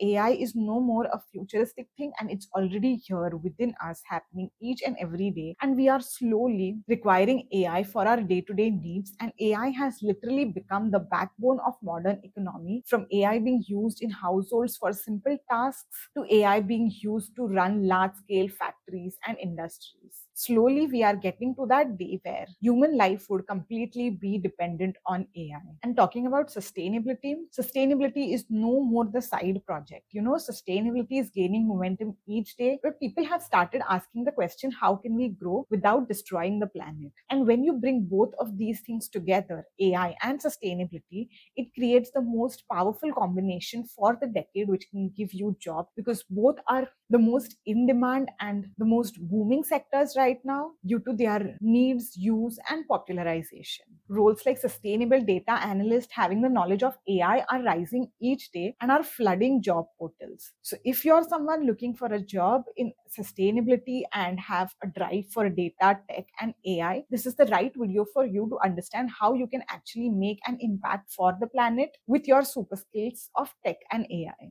AI is no more a futuristic thing and it's already here within us, happening each and every day. And we are slowly requiring AI for our day to day needs. And AI has literally become the backbone of modern economy from AI being used in households for simple tasks to AI being used to run large scale factories and industries slowly we are getting to that day where human life would completely be dependent on AI. And talking about sustainability, sustainability is no more the side project. You know, sustainability is gaining momentum each day, but people have started asking the question how can we grow without destroying the planet? And when you bring both of these things together, AI and sustainability, it creates the most powerful combination for the decade, which can give you jobs because both are the most in demand and the most booming sectors right now due to their needs, use, and popularization. Roles like sustainable data analyst having the knowledge of AI are rising each day and are flooding job portals. So, if you're someone looking for a job in sustainability and have a drive for data, tech, and AI, this is the right video for you to understand how you can actually make an impact for the planet with your super skills of tech and AI.